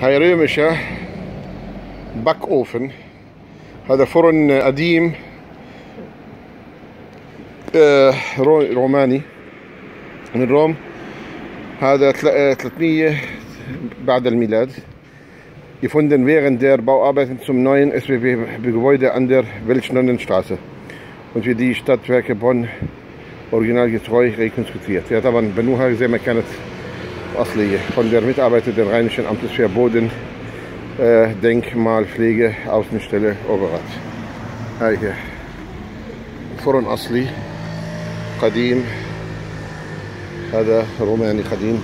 هيريمشا باك اوفن هذا فرن قديم آه، روماني من روم. هذا 300 آه، بعد الميلاد. يفندن ويغن دير باو ارباتن زوم نوين اس بي بيغويدا أندر فيلش نونن ستراسه und wie die Stadtwerke Bonn original getreu rekonstruiert. Ja, da waren Benuha, sehr mal أصلية von der Mitarbeiter des Rheinischen Amtes für Boden äh, Denkmalpflege Außenstelle Oberrat. هاي هي فرن أصلي قديم هذا روماني قديم